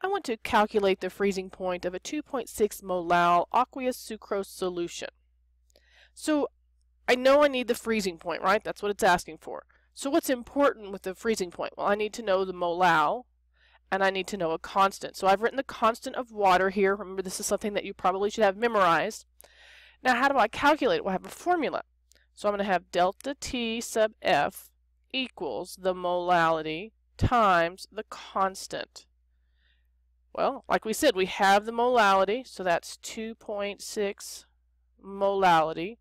I want to calculate the freezing point of a 2.6 molal aqueous sucrose solution. So I know I need the freezing point, right? That's what it's asking for. So what's important with the freezing point? Well, I need to know the molal, and I need to know a constant. So I've written the constant of water here. Remember, this is something that you probably should have memorized. Now, how do I calculate it? Well, I have a formula. So I'm going to have delta T sub F equals the molality times the constant. Well, like we said, we have the molality, so that's 2.6 molality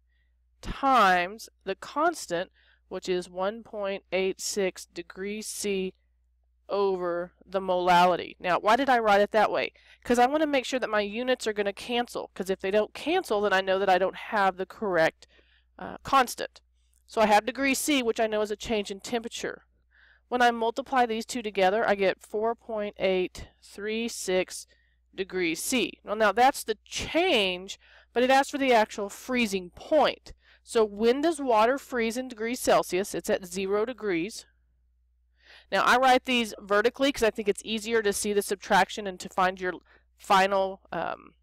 times the constant, which is 1.86 degrees C over the molality. Now, why did I write it that way? Because I want to make sure that my units are going to cancel, because if they don't cancel, then I know that I don't have the correct uh, constant. So I have degree C, which I know is a change in temperature. When I multiply these two together, I get 4.836 degrees C. Well, now that's the change, but it asks for the actual freezing point. So when does water freeze in degrees Celsius? It's at 0 degrees. Now I write these vertically because I think it's easier to see the subtraction and to find your final um,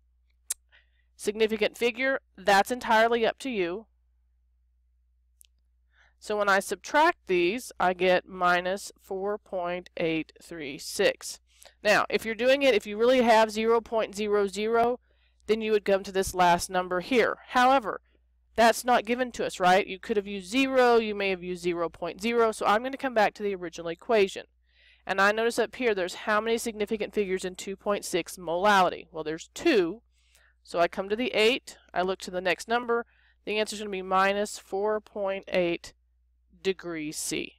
significant figure. That's entirely up to you. So when I subtract these, I get minus 4.836. Now, if you're doing it, if you really have 0.00, then you would come to this last number here. However, that's not given to us, right? You could have used 0, you may have used 0, 0.0, so I'm going to come back to the original equation. And I notice up here there's how many significant figures in 2.6 molality? Well, there's 2. So I come to the 8, I look to the next number, the answer is going to be minus 4.8 degrees C.